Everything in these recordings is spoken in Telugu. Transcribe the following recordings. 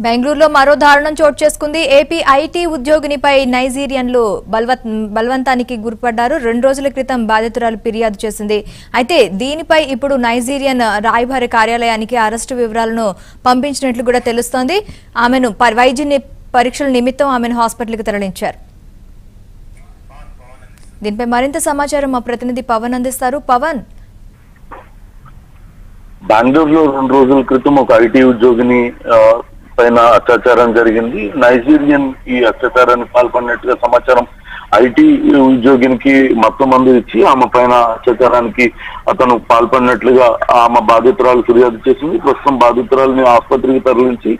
బెంగళూరులో మరో దారుణం చోటు చేసుకుంది. ఏపీ ఐటీ ఉద్యోగినిపై నైజీరియన్లు బలవత్ బలవంతానికి గురిపడ్డారు. రెండు రోజుల క్రితం బాధితురాలు ఫిర్యాదు చేసింది. అయితే దీనిపై ఇప్పుడు నైజీరియన్ రాయబారి కార్యాలయానికి అరెస్టు వివరాలను పంపించినట్లు కూడా తెలుస్తోంది. ఆమెను వైద్య ని- పరీక్షల నిమిత్తం ఆమెను హాస్పిటల్కి తరలించారు. దీనిపై మరింత సమాచారం మా ప్రతినిధి పవన్ అందిస్తారు. పవన్! బెంగళూరులో రెండు రోజుల క్రితం ఒక ఐటీ ఉద్యోగిని పైన అత్యాచారం జరిగింది. నైజీరియన్ ఈ అత్యాచారానికి పాల్పడినట్టుగా సమాచారం ఐటీ ఉద్యోగినికి మొత్తం మంది ఇచ్చి ఆమె పైన అత్యాచారానికి అతను పాల్పడినట్లుగా ఆమె బాధితురాలు ఫిర్యాదు చేసింది. ప్రస్తుతం బాధితురాలని ఆసుపత్రికి తరలించి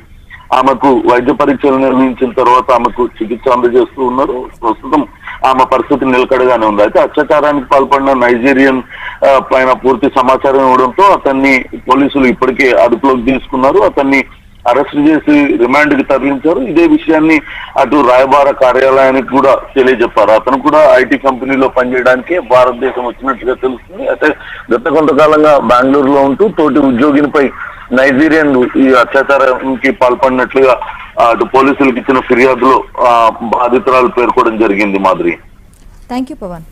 ఆమెకు వైద్య పరీక్షలు నిర్వహించిన తర్వాత ఆమెకు చికిత్స అందజేస్తూ ఉన్నారు. ప్రస్తుతం ఆమె పరిస్థితి నిలకడగానే ఉంది. అయితే అత్యాచారానికి పాల్పడిన నైజీరియన్ పైన పూర్తి సమాచారం ఇవ్వడంతో అతన్ని పోలీసులు ఇప్పటికే అదుపులోకి తీసుకున్నారు. అతన్ని అరెస్ట్ చేసి రిమాండ్కి తరలించారు. ఇదే విషయాన్ని అటు రాయబార కార్యాలయానికి కూడా తెలియజెప్పారు. అతను కూడా ఐటీ కంపెనీలో పనిచేయడానికి భారతదేశం వచ్చినట్టుగా తెలుస్తుంది. అయితే గత కొంతకాలంగా బెంగళూరులో ఉంటూ తోటి ఉద్యోగినిపై నైజీరియన్ ఈ అత్యాచారానికి పాల్పడినట్లుగా అటు పోలీసులకు ఇచ్చిన ఫిర్యాదులో బాధితురాలు పేర్కోవడం జరిగింది మాదిరి. Thank you Pawan